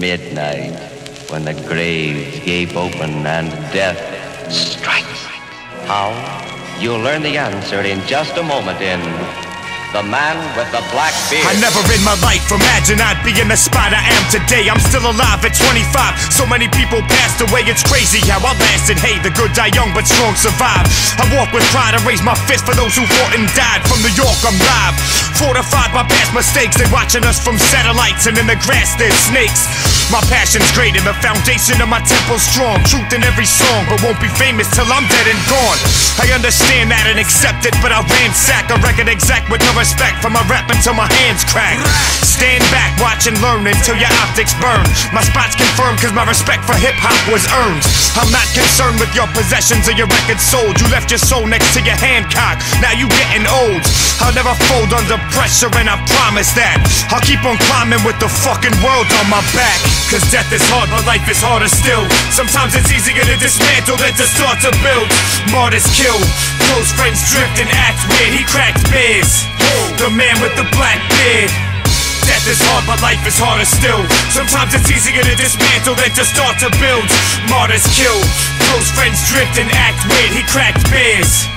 midnight, when the graves gape open and death strikes. How? You'll learn the answer in just a moment in the man with the black beard. I never in my life imagined I'd be in the spot I am today. I'm still alive at 25. So many people passed away, it's crazy how I lasted. Hey, the good die young, but strong survive. I walk with pride, I raise my fist for those who fought and died. From New York, I'm live. Fortified by past mistakes, they're watching us from satellites, and in the grass there's snakes. My passion's great, and the foundation of my temple's strong. Truth in every song, but won't be famous till I'm dead and gone. I understand that and accept it, but I ransack a record exact with no respect for my rap until my hands crack. Stand back, watch and learn until your optics burn. My spot's confirmed cause my respect for hip hop was earned. I'm not concerned with your possessions or your records sold. You left your soul next to your Hancock, now you getting old. I'll never fold under pressure and I promise that. I'll keep on climbing with the fucking world on my back. Cause death is hard, but life is harder still. Sometimes it's easier to dismantle than to start to build. Martyrs kill, close friends drift and act weird. He cracked beers. The man with the black beard. Death is hard, but life is harder still. Sometimes it's easier to dismantle than to start to build. Martyrs kill, close friends drift and act weird. He cracked beers.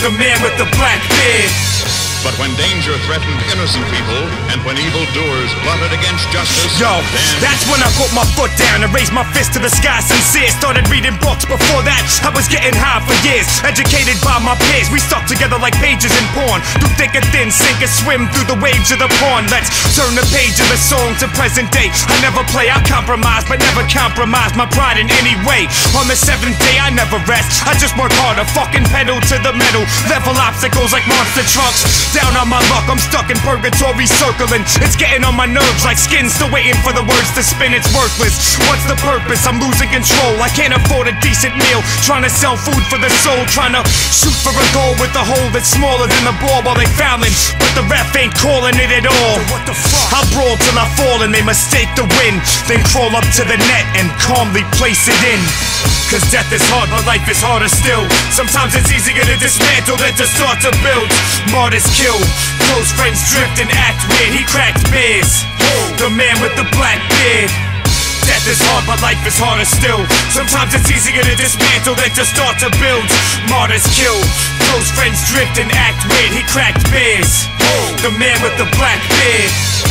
The man with the black beard. But when danger threatened innocent people, and when evil doers plotted against justice, Yo, then that's when I put my foot down and raised my fist to the sky sincere. Started reading books before that, I was getting high for years. Educated by my peers, we stuck together like pages in porn. Through thick and thin, sink and swim through the waves of the porn. Let's turn the page of the song to present day. I never play, I compromise, but never compromise my pride in any way. On the seventh day, I never rest. I just work harder, fucking pedal to the metal. Level obstacles like monster trucks. Down on my luck, I'm stuck in purgatory circling. It's getting on my nerves like skin, still waiting for the words to spin. It's worthless. What's the purpose? I'm losing control. I can't afford a decent meal. Trying to sell food for the soul. Trying to shoot for a goal with a hole that's smaller than the ball while they fouling. But the ref ain't calling it at all. What the fuck? I brawl till I fall and they mistake the win. Then crawl up to the net and calmly place it in. Cause death is hard, but life is harder still. Sometimes it's easier to dismantle than to start to build. Martyrs kill, close friends drift and act weird. He cracked beers. The man with the black beard. Death is hard, but life is harder still. Sometimes it's easier to dismantle than to start to build. Martyrs kill, close friends drift and act weird. He cracked beers. The man with the black beard.